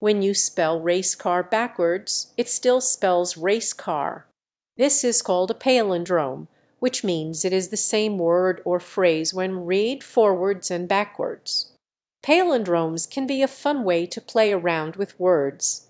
When you spell race car backwards it still spells race car. This is called a palindrome, which means it is the same word or phrase when read forwards and backwards. Palindromes can be a fun way to play around with words.